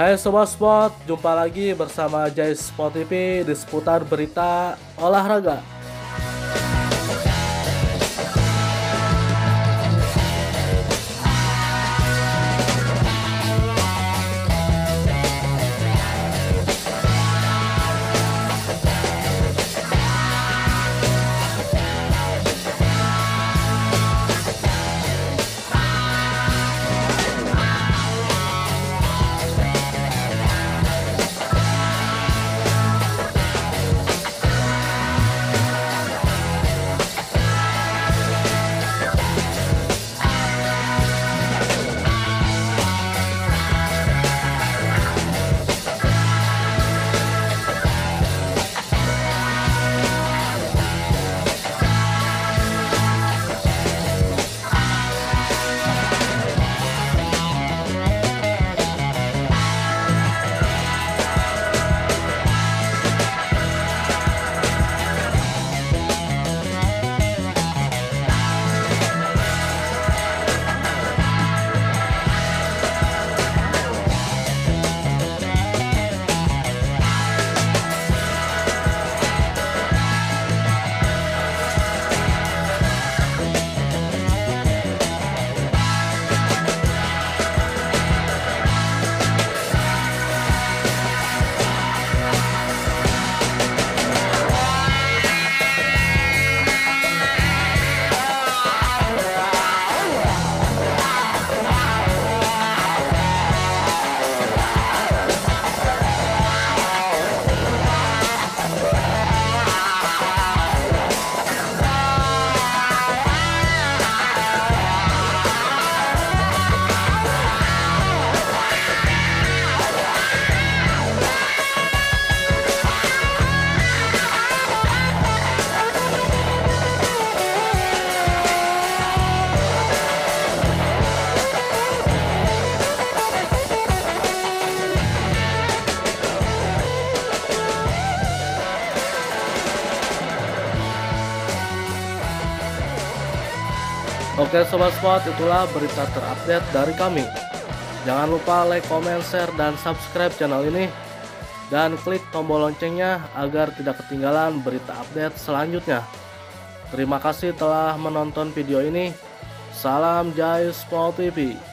Hai Sobat Sport, jumpa lagi bersama Jai Sport TV di seputar berita olahraga. Oke Sobat Sport, itulah berita terupdate dari kami. Jangan lupa like, comment, share, dan subscribe channel ini. Dan klik tombol loncengnya agar tidak ketinggalan berita update selanjutnya. Terima kasih telah menonton video ini. Salam Jai Sport TV.